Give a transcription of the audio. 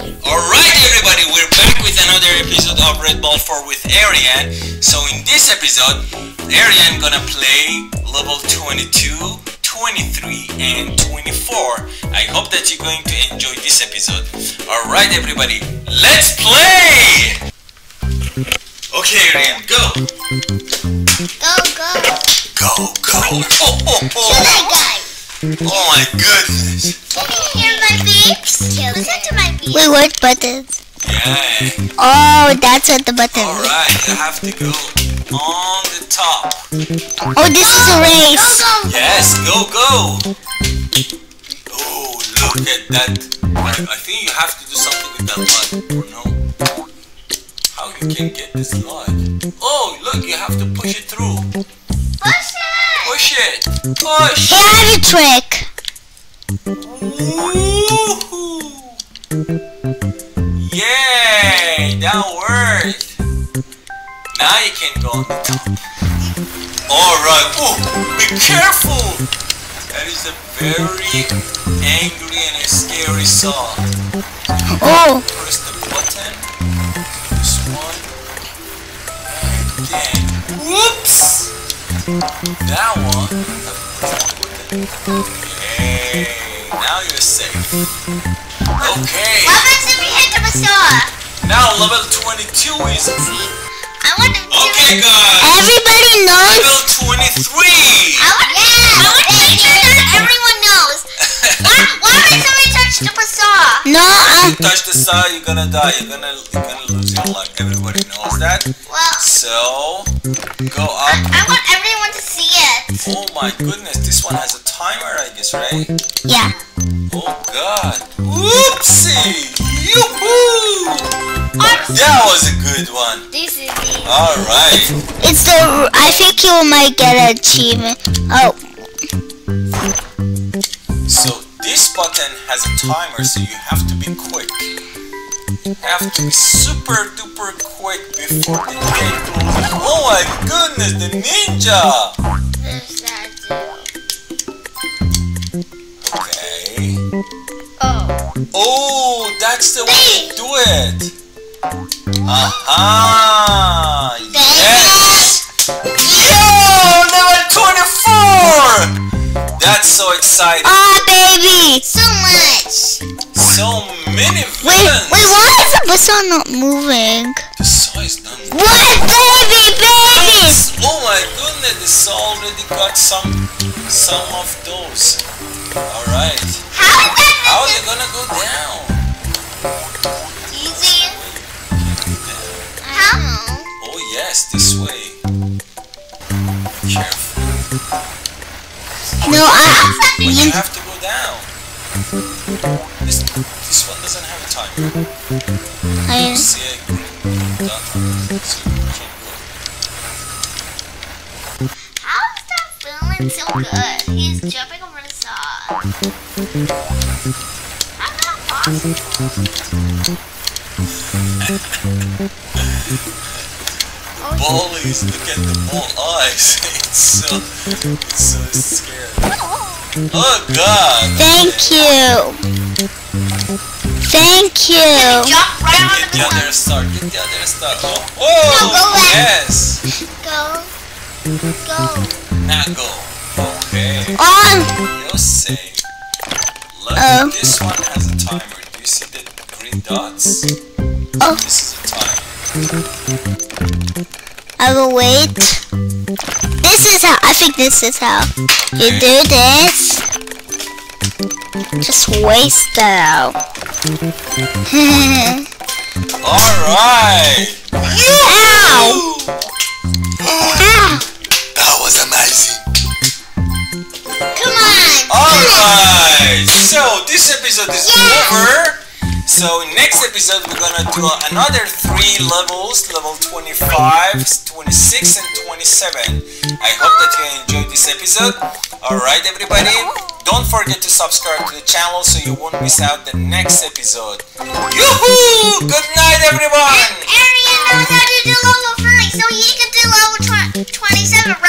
Alright everybody, we're back with another episode of Red Ball 4 with Arian. So in this episode, Arian gonna play level 22, 23 and 24. I hope that you're going to enjoy this episode. Alright everybody, let's play! Okay Arian, go! Go, go. Go, go! Oh, oh, Kill oh. that guy. oh my goodness! Can you hear my beeps? My beeps. Wait, what buttons? Yeah. Oh, that's what the button. Alright, you have to go on the top. Oh, this is a race. Go, go. Yes, go, go! Oh, look at that. I, I think you have to do something with that log, or no? How you can get this log? Oh, look, you have to push it through. Push it. Push it! Push! Hey, I have a trick. Woohoo! Yay! That worked! Now you can go on the top. Alright, oh, be careful! That is a very angry and a scary saw. Oh, Press the button. This one. And then, whoops! That one. Yay! Now you're safe. Okay. What happens if we hit the star? Now level 22 is I want to Okay guys everybody knows. Level 23 I want, yeah. I want to make sure that everyone knows. Why, why would somebody touch the bazaar? No, You uh, touch the side you're gonna die You're gonna you're gonna lose your life Everybody knows that Well, So Go up I want everyone to see it. Oh my goodness This one has a timer I guess right yeah. Oh god Whoopsie Yoo-hoo That was a good one This is the. Alright It's the. I think you might get an achievement. Oh, So this button has a timer, so you have to be quick. You have to be super duper quick before the gate closes. Oh my goodness, the ninja! Oh. That's the way to do it. Aha! Yes! Yo, level 24! That's so exciting. oh, baby. So much. So many Wait, villains. wait. Why is the bus not moving? The saw is done. What, baby, baby? Oh my goodness, this already got some some of those. Alright. How is that How are you gonna go down? easy? How? Oh yes, this way. Careful. No, I. But you have to go down. This this one doesn't have a timer. Oh, I See a green dot so you can go. How is that feeling so good? He's jumping over the side. How's that possible? Ballies, look at the ball eyes. It's so it's so scary. Oh god! Thank you. Thank you. Jump right on Get the the other star, get the other star. Oh, No, oh go yes! Go. Go. Now go. Okay, On. you're safe. Look, Oh. Um. this one has a timer. Do you see the green dots? Oh. This is a timer. I will wait. This is how. I think this is how you do this. Just waste that out. Alright! So, this episode is over. So, next episode we're gonna do another three levels, level 25, 26 and 27. I hope that you enjoyed this episode. Alright everybody, don't forget to subscribe to the channel so you won't miss out the next episode. Yoo-hoo! Good night everyone! Arian knows how to do level 3, so he can do level tw- 27, right?